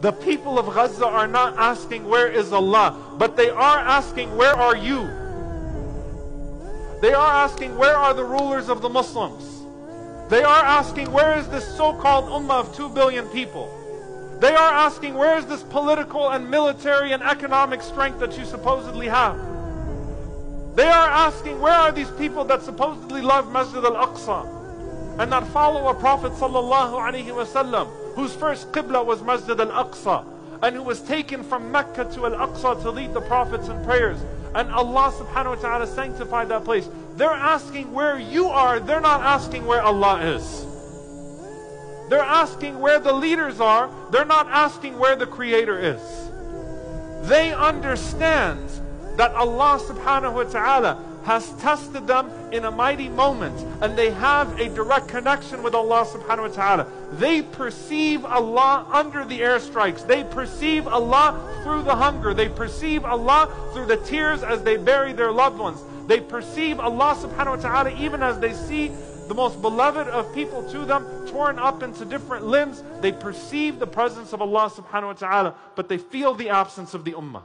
The people of Gaza are not asking, Where is Allah? But they are asking, Where are you? They are asking, Where are the rulers of the Muslims? They are asking, Where is this so called ummah of 2 billion people? They are asking, Where is this political and military and economic strength that you supposedly have? They are asking, Where are these people that supposedly love Masjid al Aqsa and that follow a Prophet sallallahu alaihi wasallam? Whose first Qibla was Masjid al-Aqsa and who was taken from Mecca to Al-Aqsa to lead the prophets in prayers. And Allah subhanahu wa ta'ala sanctified that place. They're asking where you are, they're not asking where Allah is. They're asking where the leaders are, they're not asking where the Creator is. They understand that Allah subhanahu wa ta'ala has tested them in a mighty moment and they have a direct connection with Allah subhanahu wa ta'ala. They perceive Allah under the airstrikes. They perceive Allah through the hunger. They perceive Allah through the tears as they bury their loved ones. They perceive Allah subhanahu wa ta'ala even as they see the most beloved of people to them torn up into different limbs. They perceive the presence of Allah subhanahu wa ta'ala, but they feel the absence of the ummah.